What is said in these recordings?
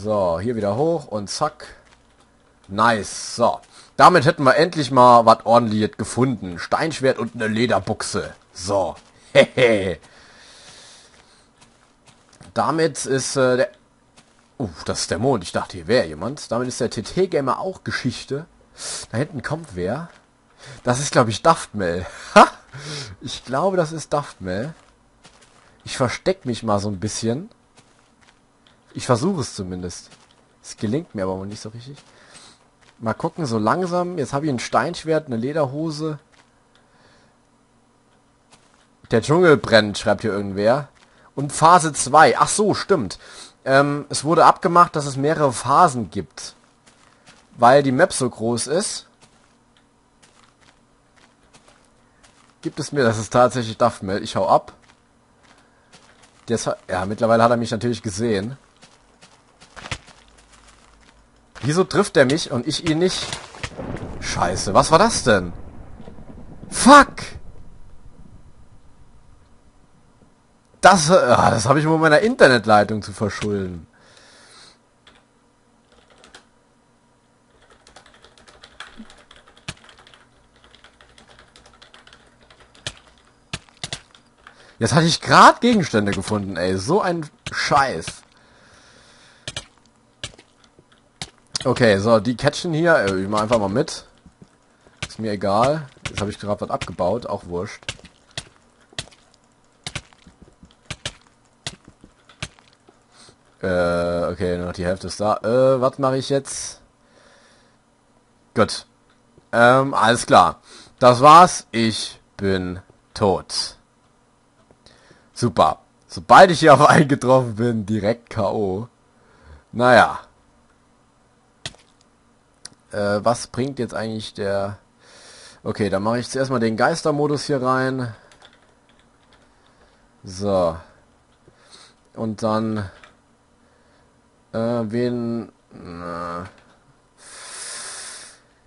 So, hier wieder hoch und zack. Nice. So. Damit hätten wir endlich mal was ordentliches gefunden. Steinschwert und eine Lederbuchse. So. Hehe. Damit ist äh, der... Uh, das ist der Mond. Ich dachte, hier wäre jemand. Damit ist der TT-Gamer auch Geschichte. Da hinten kommt wer. Das ist, glaube ich, Daftmel. Ha! Ich glaube, das ist Daftmel. Ich verstecke mich mal so ein bisschen. Ich versuche es zumindest. Es gelingt mir aber nicht so richtig. Mal gucken, so langsam. Jetzt habe ich ein Steinschwert, eine Lederhose. Der Dschungel brennt, schreibt hier irgendwer. Und Phase 2. Ach so, stimmt. Ähm, es wurde abgemacht, dass es mehrere Phasen gibt. Weil die Map so groß ist. Gibt es mir, das ist tatsächlich Duffmel. Ich hau ab. Jetzt, ja, mittlerweile hat er mich natürlich gesehen. Wieso trifft er mich und ich ihn nicht? Scheiße, was war das denn? Fuck! Das, äh, das habe ich mit meiner Internetleitung zu verschulden. Jetzt hatte ich gerade Gegenstände gefunden, ey. So ein Scheiß. Okay, so, die catchen hier. Äh, ich mach einfach mal mit. Ist mir egal. Jetzt habe ich gerade was abgebaut. Auch wurscht. Äh, okay, nur noch die Hälfte ist da. Äh, was mache ich jetzt? Gut. Ähm, alles klar. Das war's. Ich bin tot. Super. Sobald ich hier auf einen getroffen bin, direkt K.O. Naja. Äh, was bringt jetzt eigentlich der... Okay, dann mache ich zuerst mal den Geistermodus hier rein. So. Und dann... Äh, wen... Na.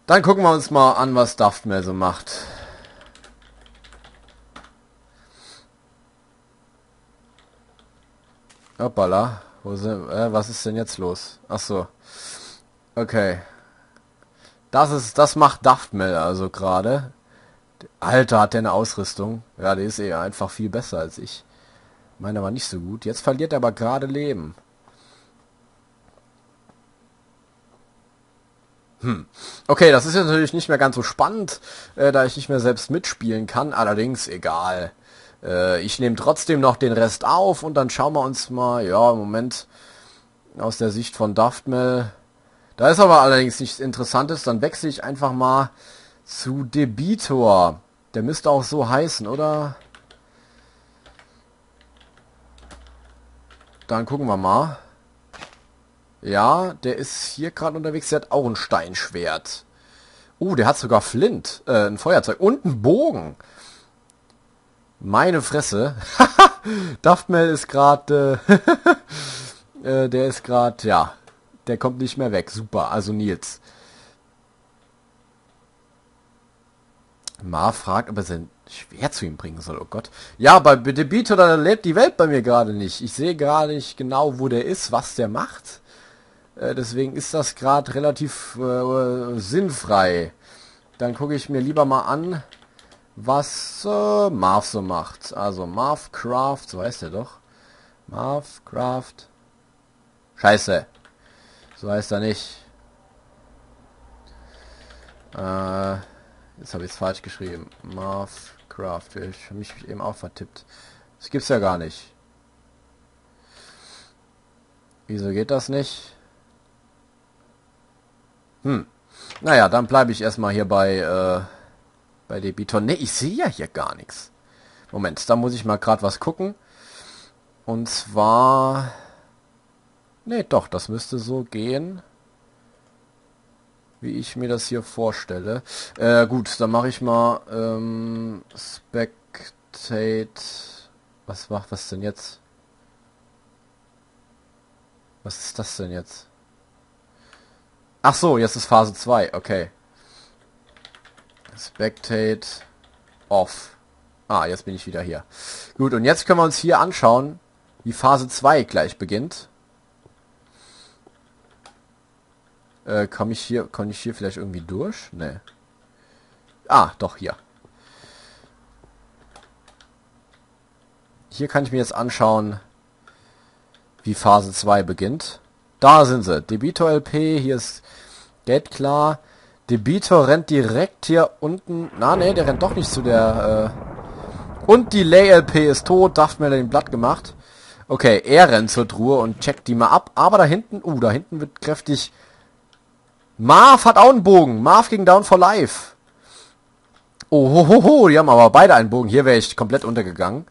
Dann gucken wir uns mal an, was Daftmel so macht. Hoppala. Wo sind, äh, was ist denn jetzt los? Ach so. Okay. Das ist, das macht Daftmel also gerade. Alter, hat der eine Ausrüstung. Ja, der ist eh einfach viel besser als ich. Meine war nicht so gut. Jetzt verliert er aber gerade Leben. Hm. Okay, das ist jetzt natürlich nicht mehr ganz so spannend, äh, da ich nicht mehr selbst mitspielen kann. Allerdings egal. Äh, ich nehme trotzdem noch den Rest auf und dann schauen wir uns mal, ja, im Moment aus der Sicht von Daftmel. Da ist aber allerdings nichts Interessantes. Dann wechsle ich einfach mal zu Debitor. Der müsste auch so heißen, oder? Dann gucken wir mal. Ja, der ist hier gerade unterwegs. Der hat auch ein Steinschwert. Uh, der hat sogar Flint, äh, ein Feuerzeug und einen Bogen. Meine Fresse. Daftmel ist gerade, äh, äh, der ist gerade, ja, der kommt nicht mehr weg. Super, also Nils. Ma fragt, ob er sein Schwert zu ihm bringen soll. Oh Gott. Ja, bei Debito, da lebt die Welt bei mir gerade nicht. Ich sehe gerade nicht genau, wo der ist, was der macht. Äh, deswegen ist das gerade relativ äh, sinnfrei. Dann gucke ich mir lieber mal an, was äh, Marv so macht. Also Marv Craft, so heißt er doch. Marv Craft. Scheiße. So heißt er nicht. Äh, jetzt habe ich es falsch geschrieben. Marv Craft. Ich habe mich eben auch vertippt. Das gibt's ja gar nicht. Wieso geht das nicht? Hm. Naja, dann bleibe ich erstmal hier bei äh, bei Debitor. Ne, ich sehe ja hier gar nichts. Moment, da muss ich mal gerade was gucken. Und zwar... Ne, doch, das müsste so gehen. Wie ich mir das hier vorstelle. Äh, gut, dann mache ich mal ähm, Spectate... Was macht was denn jetzt? Was ist das denn jetzt? Ach so, jetzt ist Phase 2, okay. Spectate off. Ah, jetzt bin ich wieder hier. Gut, und jetzt können wir uns hier anschauen, wie Phase 2 gleich beginnt. Äh, komme ich hier, komme ich hier vielleicht irgendwie durch? Nee. Ah, doch, hier. Hier kann ich mir jetzt anschauen, wie Phase 2 beginnt. Da sind sie. Debitor LP, hier ist Geld klar. Debitor rennt direkt hier unten. Na, ne, der rennt doch nicht zu der... Äh und die Lay LP ist tot. Daft mir den Blatt gemacht. Okay, er rennt zur Truhe und checkt die mal ab. Aber da hinten... Uh, da hinten wird kräftig... Marv hat auch einen Bogen. Marv gegen Down for Life. Oh, ho, ho, ho, die haben aber beide einen Bogen. Hier wäre ich komplett untergegangen.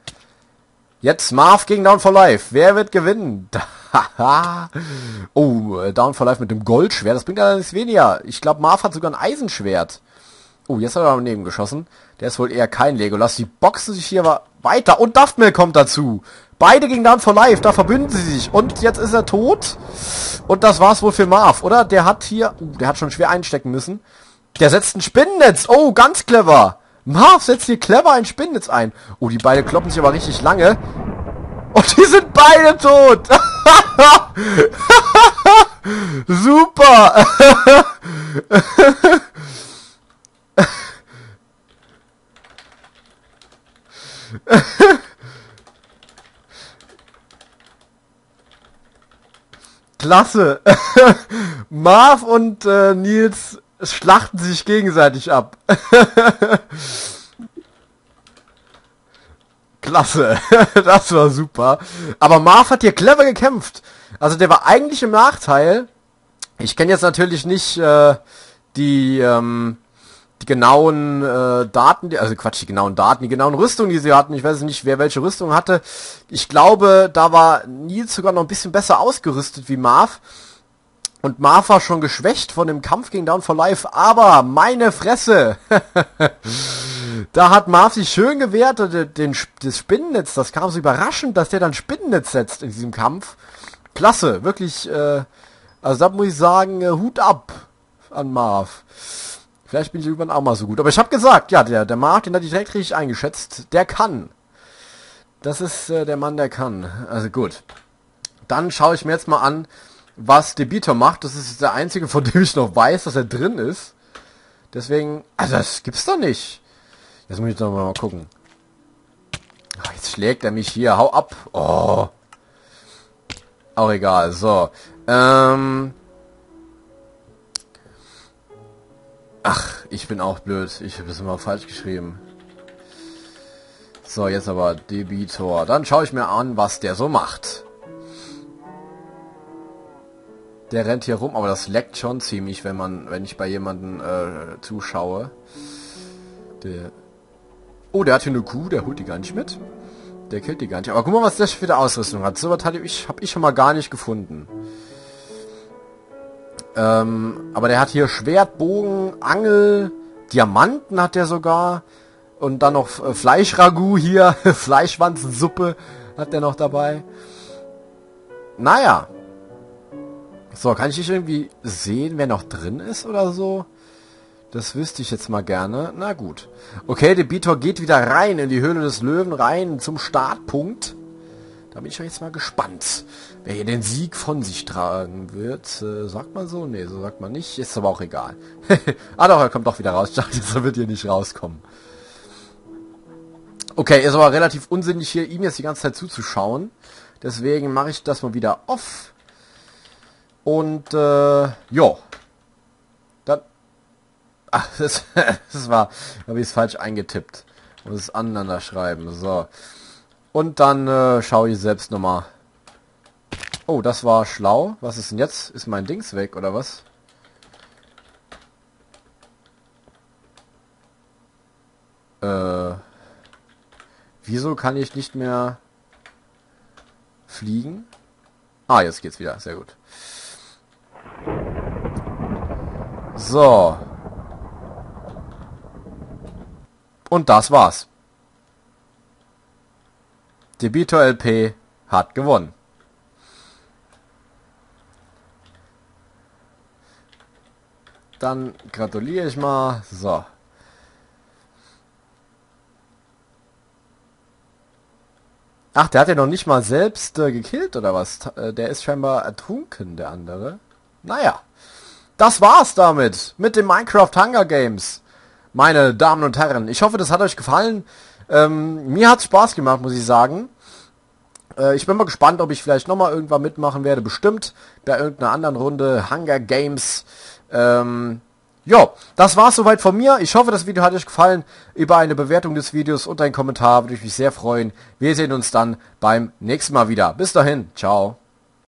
Jetzt Marv gegen Down for Life. Wer wird gewinnen? oh, äh, Down for Life mit dem Goldschwert. Das bringt allerdings weniger. Ich glaube, Marv hat sogar ein Eisenschwert. Oh, jetzt hat er daneben geschossen. Der ist wohl eher kein Legolas. Die boxen sich hier weiter. Und Duftmill kommt dazu. Beide gegen Down for Life. Da verbünden sie sich. Und jetzt ist er tot. Und das war's wohl für Marv, oder? Der hat hier... Uh, der hat schon schwer einstecken müssen. Der setzt ein Spinnennetz. Oh, ganz clever. Marv setzt hier clever ein Spinnennetz ein. Oh, die beiden kloppen sich aber richtig lange. Und die sind beide tot. Super. Klasse. Marv und äh, Nils schlachten sich gegenseitig ab. Klasse. das war super. Aber Marv hat hier clever gekämpft. Also der war eigentlich im Nachteil. Ich kenne jetzt natürlich nicht äh, die, ähm, die genauen äh, Daten, also Quatsch, die genauen Daten, die genauen Rüstungen, die sie hatten. Ich weiß nicht, wer welche Rüstung hatte. Ich glaube, da war Nils sogar noch ein bisschen besser ausgerüstet wie Marv. Und Marv war schon geschwächt von dem Kampf gegen Down for Life, aber meine Fresse! da hat Marv sich schön gewehrt, den, den, das Spinnennetz, das kam so überraschend, dass der dann Spinnennetz setzt in diesem Kampf. Klasse, wirklich, äh, also da muss ich sagen, äh, Hut ab an Marv. Vielleicht bin ich irgendwann auch mal so gut. Aber ich habe gesagt, ja, der, der Marv, den hat ich direkt richtig eingeschätzt. Der kann. Das ist äh, der Mann, der kann. Also gut. Dann schaue ich mir jetzt mal an, was Debitor macht. Das ist der einzige, von dem ich noch weiß, dass er drin ist. Deswegen, also das gibt's doch nicht. Jetzt muss ich doch mal gucken. Ach, jetzt schlägt er mich hier. Hau ab. Oh. Auch egal. So. Ähm. Ach, ich bin auch blöd. Ich habe das immer falsch geschrieben. So, jetzt aber Debitor. Dann schaue ich mir an, was der so macht. Der rennt hier rum, aber das leckt schon ziemlich, wenn man, wenn ich bei jemanden äh, zuschaue. Der oh, der hat hier eine Kuh, der holt die gar nicht mit. Der killt die gar nicht. Aber guck mal, was das für eine Ausrüstung hat. So was hatte ich, habe ich schon mal gar nicht gefunden. Ähm, aber der hat hier Schwert, Bogen, Angel, Diamanten hat der sogar. Und dann noch äh, Fleischragout hier, Fleischwanzensuppe hat der noch dabei. Naja, so, kann ich nicht irgendwie sehen, wer noch drin ist oder so? Das wüsste ich jetzt mal gerne. Na gut. Okay, der Bitor geht wieder rein in die Höhle des Löwen, rein zum Startpunkt. Da bin ich jetzt mal gespannt, wer hier den Sieg von sich tragen wird. Äh, sagt man so? Nee, so sagt man nicht. Ist aber auch egal. ah doch, er kommt doch wieder raus. Ich dachte, er wird hier nicht rauskommen. Okay, ist aber relativ unsinnig hier, ihm jetzt die ganze Zeit zuzuschauen. Deswegen mache ich das mal wieder off. Und äh, ja. Dann. Ach, das, das war. Habe ich es falsch eingetippt. Muss es aneinander schreiben. So. Und dann äh, schaue ich selbst nochmal. Oh, das war schlau. Was ist denn jetzt? Ist mein Dings weg, oder was? Äh. Wieso kann ich nicht mehr fliegen? Ah, jetzt geht's wieder. Sehr gut. So. Und das war's. Debitor LP hat gewonnen. Dann gratuliere ich mal. So. Ach, der hat ja noch nicht mal selbst äh, gekillt oder was? Äh, der ist scheinbar ertrunken, der andere. Naja. das war's damit mit dem Minecraft Hunger Games. Meine Damen und Herren, ich hoffe, das hat euch gefallen. Ähm, mir hat's Spaß gemacht, muss ich sagen. Äh, ich bin mal gespannt, ob ich vielleicht nochmal irgendwann mitmachen werde. Bestimmt bei irgendeiner anderen Runde Hunger Games. Ähm, ja, das war's soweit von mir. Ich hoffe, das Video hat euch gefallen. Über eine Bewertung des Videos und einen Kommentar würde ich mich sehr freuen. Wir sehen uns dann beim nächsten Mal wieder. Bis dahin, ciao.